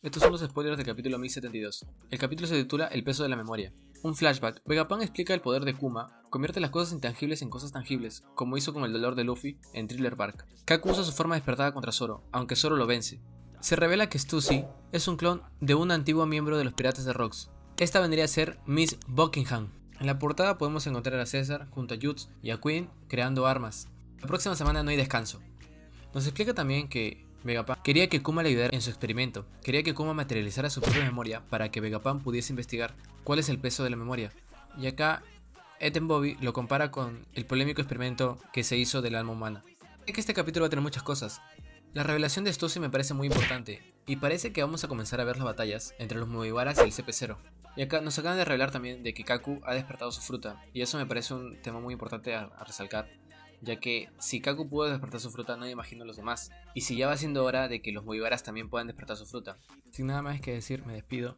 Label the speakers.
Speaker 1: Estos son los spoilers del capítulo 1072. El capítulo se titula El peso de la memoria. Un flashback. Vegapunk explica el poder de Kuma, convierte las cosas intangibles en cosas tangibles, como hizo con el dolor de Luffy en Thriller Bark. Kaku usa su forma despertada contra Zoro, aunque Zoro lo vence. Se revela que Stussy es un clon de un antiguo miembro de los Piratas de Rocks. Esta vendría a ser Miss Buckingham. En la portada podemos encontrar a César junto a Jutz y a Queen creando armas. La próxima semana no hay descanso. Nos explica también que Vegapunk quería que Kuma le ayudara en su experimento. Quería que Kuma materializara su propia memoria para que Vegapunk pudiese investigar cuál es el peso de la memoria. Y acá Eten Bobby lo compara con el polémico experimento que se hizo del alma humana. Es que este capítulo va a tener muchas cosas. La revelación de Stussy me parece muy importante, y parece que vamos a comenzar a ver las batallas entre los Mugiwaras y el CP0. Y acá nos acaban de revelar también de que Kaku ha despertado su fruta, y eso me parece un tema muy importante a, a resaltar, ya que si Kaku pudo despertar su fruta, no imagino los demás. Y si ya va siendo hora de que los Mugiwaras también puedan despertar su fruta. Sin nada más que decir, me despido.